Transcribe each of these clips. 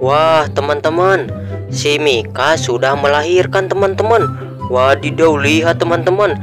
Wah, teman-teman, si Mika sudah melahirkan teman-teman. Wadidaw, lihat teman-teman.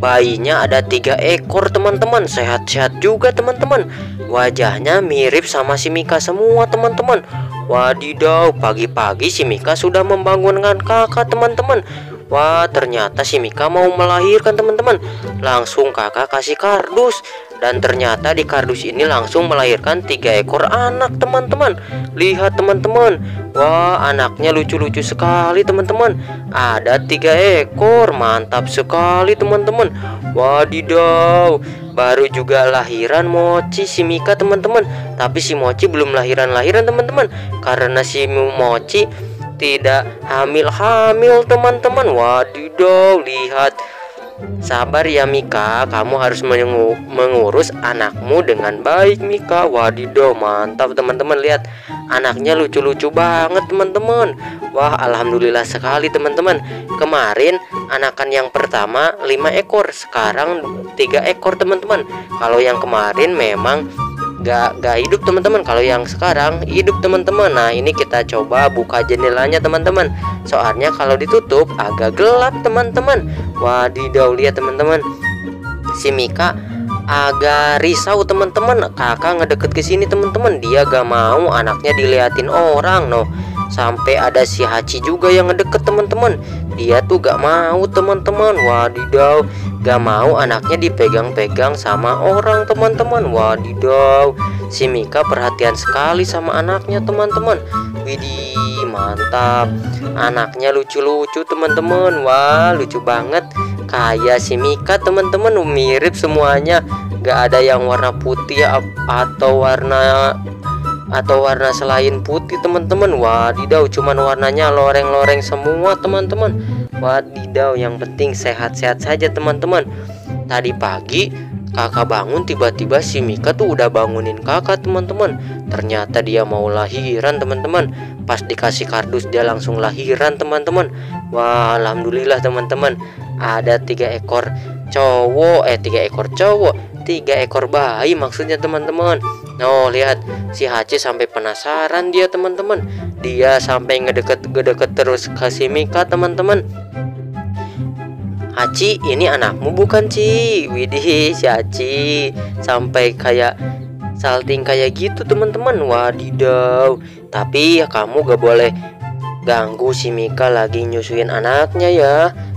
Bayinya ada tiga ekor teman-teman. Sehat-sehat juga teman-teman. Wajahnya mirip sama si Mika semua teman-teman. Wadidaw pagi-pagi si Mika sudah membangunkan kakak teman-teman. Wah ternyata si Mika mau melahirkan teman-teman. Langsung kakak kasih kardus Dan ternyata di kardus ini langsung melahirkan tiga ekor anak teman-teman. Lihat teman-teman. Wah anaknya lucu-lucu sekali teman-teman. Ada tiga ekor. Mantap sekali teman-teman. Wadidaw. Baru juga lahiran Mochi si Mika teman-teman. Tapi si Mochi belum lahiran-lahiran teman-teman. Karena si Mochi tidak hamil-hamil teman-teman. Wadidaw lihat Sabar ya Mika. Kamu harus mengurus anakmu dengan baik Mika. Wadidaw mantap teman-teman. Lihat anaknya lucu-lucu banget teman-teman. Wah Alhamdulillah sekali teman-teman. Kemarin anakan yang pertama 5 ekor. Sekarang 3 ekor teman-teman. Kalau yang kemarin memang gak gak hidup teman-teman. Kalau yang sekarang hidup teman-teman. Nah ini kita coba buka jendelanya teman-teman. Soalnya kalau ditutup agak gelap teman-teman. Wadidaw lihat teman-teman. Si Mika agak risau teman-teman. Kakak ngedeket ke sini teman-teman. Dia gak mau anaknya diliatin orang no sampai ada si Hachi juga yang ngedeket teman-teman. Dia tuh gak mau teman-teman. Wadidaw. Gak mau anaknya dipegang-pegang sama orang teman-teman. Wadidaw. Si Mika perhatian sekali sama anaknya teman-teman. Widih mantap. Anaknya lucu-lucu teman-teman. Wah lucu banget. Kayak si Mika teman-teman Mirip semuanya. Gak ada yang warna putih atau warna atau warna selain putih teman-teman. Wadidaw cuman warnanya loreng-loreng semua teman-teman. Wadidaw yang penting sehat-sehat saja teman-teman. Tadi pagi kakak bangun tiba-tiba si Mika tuh udah bangunin kakak teman-teman. Ternyata dia mau lahiran teman-teman. Pas dikasih kardus dia langsung lahiran teman-teman. Wah alhamdulillah teman-teman. Ada tiga ekor cowok. Eh tiga ekor cowok. Tiga ekor bayi maksudnya teman-teman Oh lihat. Si Hachi sampai penasaran dia teman-teman. Dia sampai ngedeket-ngedeket terus kasih Mika teman-teman. Hachi ini anakmu bukan Ci? Widih si Hachi. Sampai kayak salting kayak gitu teman-teman. Wadidaw. Tapi ya kamu gak boleh ganggu si Mika lagi nyusuin anaknya ya.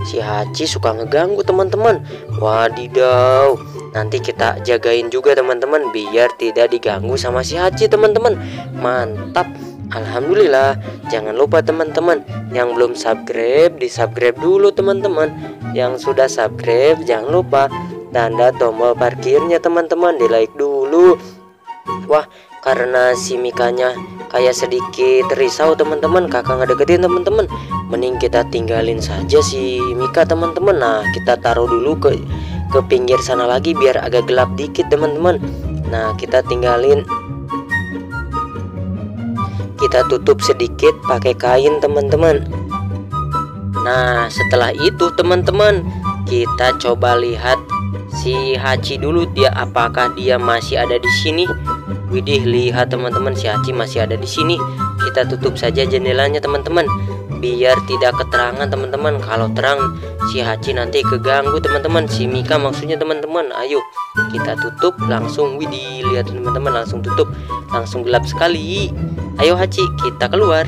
Si Hachi suka ngeganggu teman-teman. Wadidaw Nanti kita jagain juga teman-teman biar tidak diganggu sama si Haji teman-teman. Mantap. Alhamdulillah. Jangan lupa teman-teman yang belum subscribe di subscribe dulu teman-teman. Yang sudah subscribe jangan lupa tanda tombol parkirnya teman-teman di like dulu. Wah, karena si Mikanya kayak sedikit risau teman-teman kakak ngedeketin teman-teman mending kita tinggalin saja si Mika teman-teman nah kita taruh dulu ke ke pinggir sana lagi biar agak gelap dikit teman-teman. Nah kita tinggalin. Kita tutup sedikit pakai kain teman-teman. Nah setelah itu teman-teman kita coba lihat si Hachi dulu dia apakah dia masih ada di sini. Widih lihat teman-teman si Hachi masih ada di sini. Kita tutup saja jendelanya teman-teman biar tidak keterangan teman-teman. Kalau terang si Haji nanti keganggu teman-teman. Si Mika maksudnya teman-teman. Ayo kita tutup langsung. Widih lihat teman-teman. Langsung tutup. Langsung gelap sekali. Ayo Haji kita keluar